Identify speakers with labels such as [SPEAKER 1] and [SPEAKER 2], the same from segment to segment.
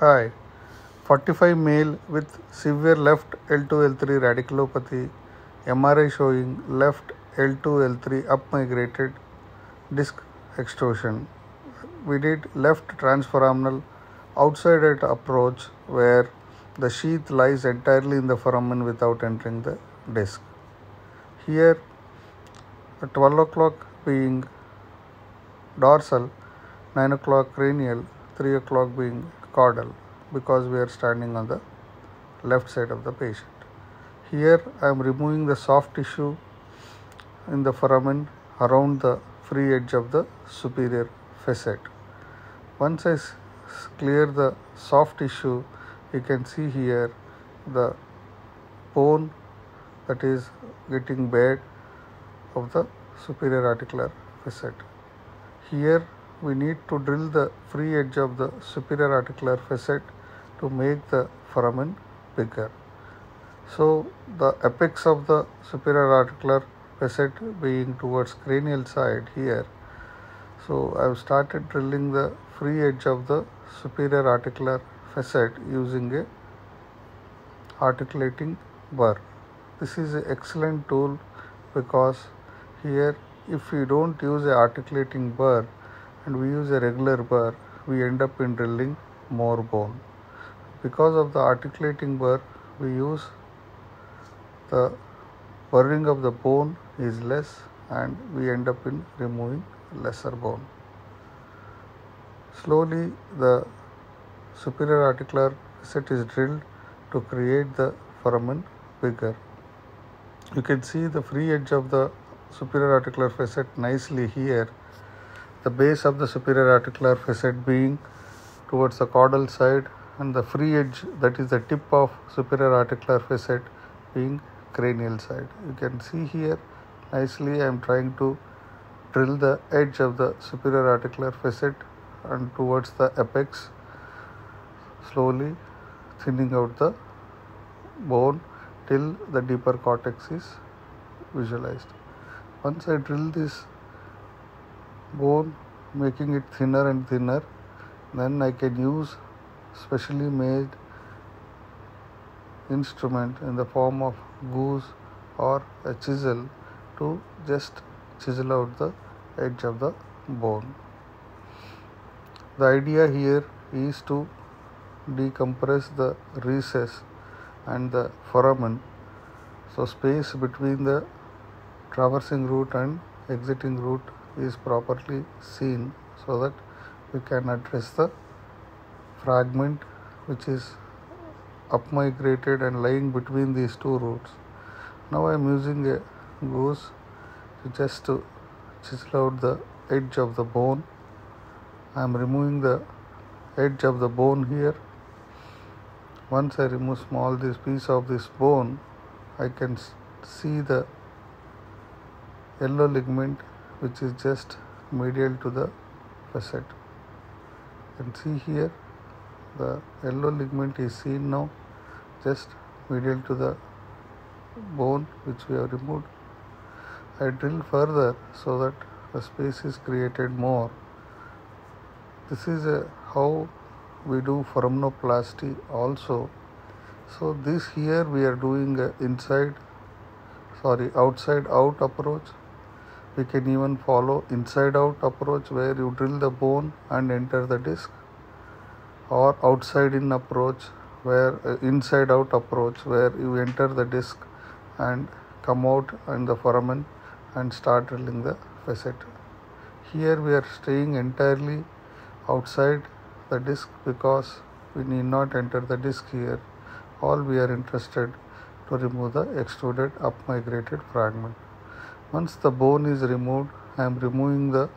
[SPEAKER 1] Hi. 45 male with severe left L2 L3 radiculopathy, MRI showing left L2 L3 up migrated disc extrusion. We did left transforaminal outside out approach where the sheath lies entirely in the foramen without entering the disc. Here, at 12 o'clock being dorsal, 9 o'clock cranial, 3 o'clock being caudal because we are standing on the left side of the patient. Here I am removing the soft tissue in the foramen around the free edge of the superior facet. Once I clear the soft tissue, you can see here the bone that is getting bared of the superior articular facet. Here we need to drill the free edge of the superior articular facet to make the foramen bigger. So the apex of the superior articular facet being towards cranial side here. So I have started drilling the free edge of the superior articular facet using a articulating burr. This is an excellent tool because here if we don't use a articulating burr and we use a regular burr we end up in drilling more bone. Because of the articulating burr we use the burring of the bone is less and we end up in removing lesser bone. Slowly the superior articular facet is drilled to create the foramen bigger. You can see the free edge of the superior articular facet nicely here. The base of the superior articular facet being towards the caudal side and the free edge that is the tip of superior articular facet being cranial side. You can see here nicely I am trying to drill the edge of the superior articular facet and towards the apex slowly thinning out the bone till the deeper cortex is visualized. Once I drill this bone, making it thinner and thinner, then I can use specially made instrument in the form of gouge or a chisel to just chisel out the edge of the bone. The idea here is to decompress the recess and the foramen so space between the traversing root and exiting root is properly seen so that we can address the fragment which is up migrated and lying between these two roots. Now I am using a gouge just to chisel out the edge of the bone. I am removing the edge of the bone here. Once I remove small this piece of this bone, I can see the yellow ligament which is just medial to the facet. And see here the yellow ligament is seen now just medial to the bone which we have removed. I drill further so that the space is created more. This is a, how we do foraminoplasty also. So this here we are doing a inside, sorry, outside out approach. We can even follow inside out approach where you drill the bone and enter the disc or outside in approach where uh, inside out approach where you enter the disc and come out in the foramen and start drilling the facet. Here we are staying entirely outside the disc because we need not enter the disc here. All we are interested to remove the extruded up migrated fragment. Once the bone is removed, I am removing the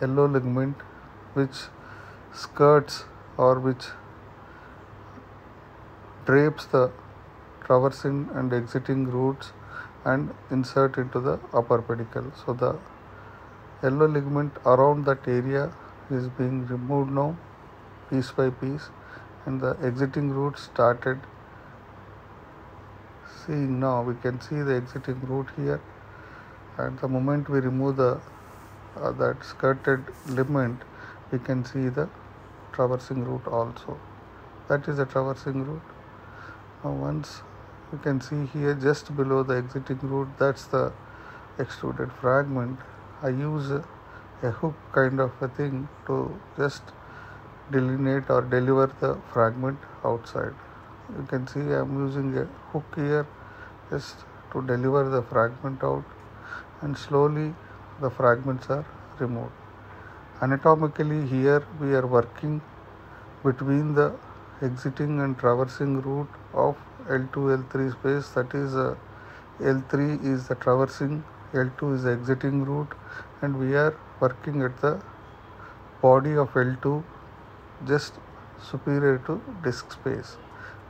[SPEAKER 1] yellow ligament which skirts or which drapes the traversing and exiting roots and insert into the upper pedicle. So the yellow ligament around that area is being removed now piece by piece and the exiting root started seeing now we can see the exiting root here and the moment we remove the uh, that skirted ligament we can see the traversing root also. That is the traversing root now once you can see here just below the exiting root that's the extruded fragment. I use a, hook kind of a thing to just delineate or deliver the fragment outside. You can see I'm using a hook here just to deliver the fragment out and slowly the fragments are removed. Anatomically here we are working between the exiting and traversing root of L2 L3 space. That is uh, L3 is the traversing L2 is the exiting root and we are working at the body of L2 just superior to disk space.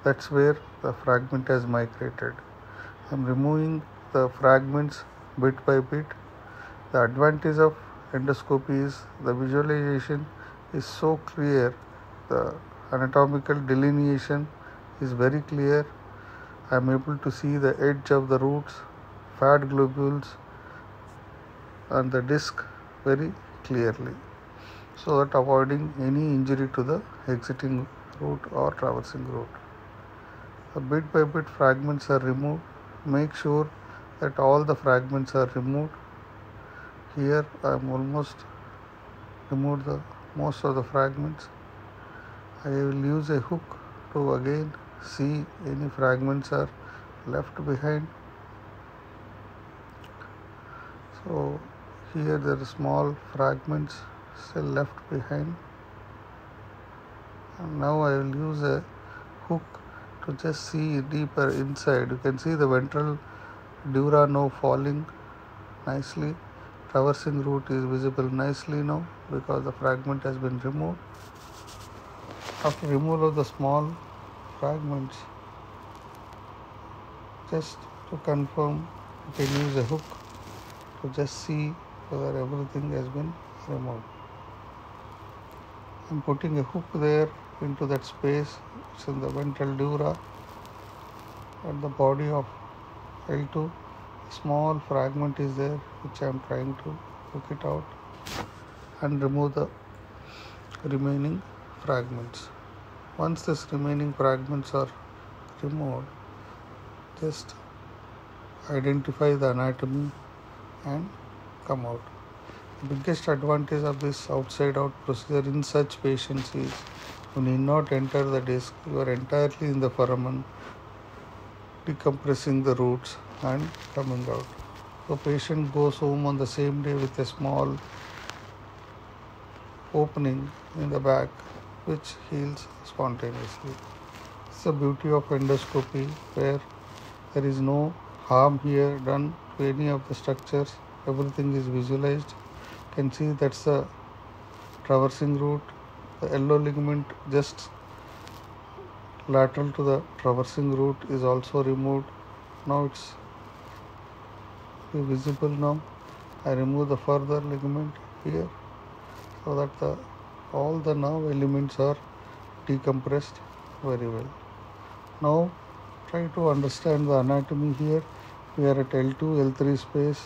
[SPEAKER 1] That's where the fragment has migrated. I'm removing the fragments bit by bit the advantage of endoscopy is the visualization is so clear the anatomical delineation is very clear I am able to see the edge of the roots fat globules and the disc very clearly so that avoiding any injury to the exiting root or traversing root. The bit by bit fragments are removed. Make sure that all the fragments are removed. Here I am almost removed the most of the fragments. I will use a hook to again see any fragments are left behind. So here there are small fragments still left behind and now I will use a hook to just see deeper inside you can see the ventral dura now falling nicely traversing root is visible nicely now because the fragment has been removed after removal of the small fragments just to confirm you can use a hook to just see whether everything has been removed. I'm putting a hook there into that space. It's in the ventral dura at the body of L2. A small fragment is there which I'm trying to hook it out and remove the remaining fragments. Once this remaining fragments are removed, just identify the anatomy and come out. The biggest advantage of this outside out procedure in such patients is you need not enter the disc, you are entirely in the foramen, decompressing the roots and coming out. The patient goes home on the same day with a small opening in the back which heals spontaneously. It's the beauty of endoscopy where there is no harm here done to any of the structures everything is visualized you can see that's the traversing root the yellow ligament just lateral to the traversing root is also removed. Now it's visible now. I remove the further ligament here so that the all the nerve elements are decompressed very well. Now try to understand the anatomy here. We are at L2 L3 space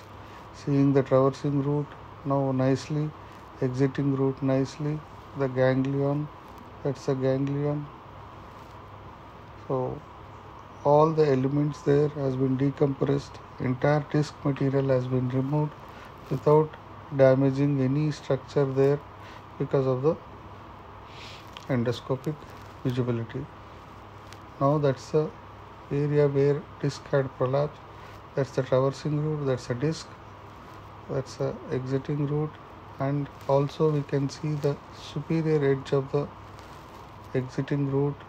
[SPEAKER 1] seeing the traversing root now nicely exiting root nicely. The ganglion that's the ganglion so all the elements there has been decompressed. Entire disc material has been removed without damaging any structure there because of the endoscopic visibility. Now that's the area where disc had prolapsed. That's the traversing root that's the disc that's the exiting root. And also we can see the superior edge of the exiting root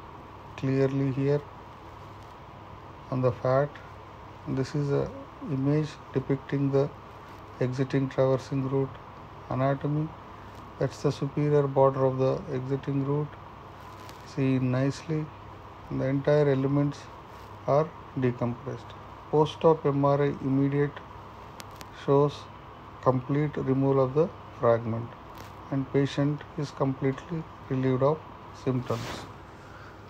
[SPEAKER 1] clearly here on the fat. This is a image depicting the exiting traversing root anatomy. That's the superior border of the exiting root see nicely. The entire elements are decompressed. Post-op MRI immediate shows complete removal of the fragment. And patient is completely relieved of symptoms.